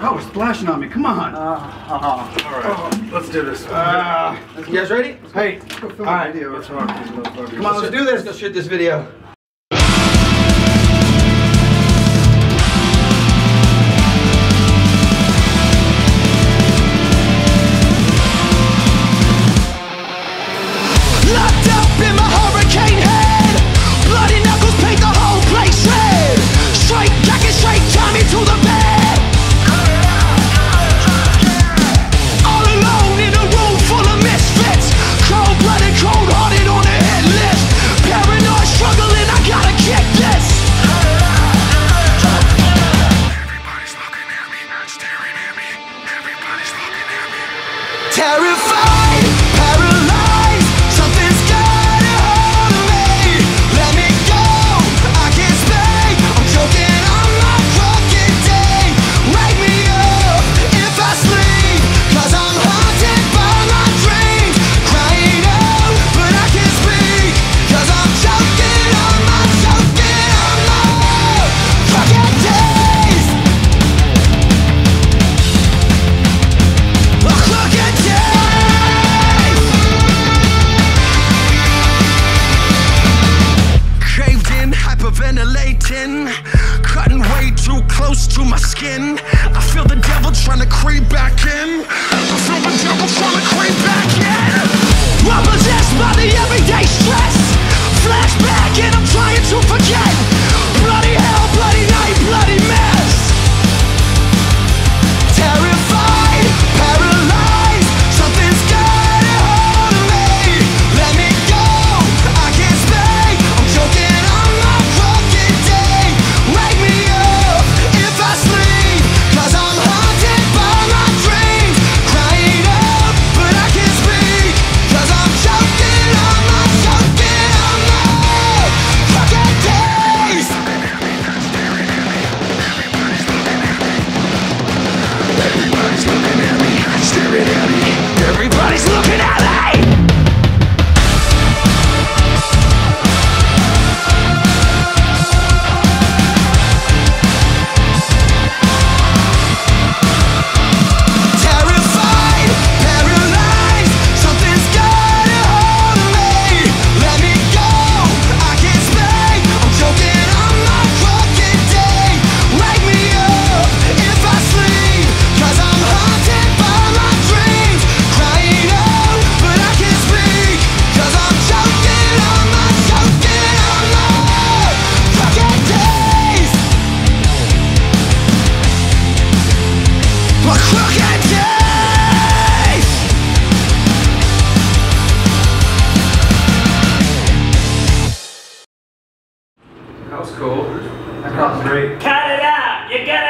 Oh, it's splashing on me. Come on. Uh, uh, uh. all right, let's do this. Uh, you guys ready? Hey, all right. Video. Let's rock these. Come on, let's do this. Let's shoot this video. my skin. I feel the devil trying to creep back in. it. That was cool. That was great. Cut it out! You get it!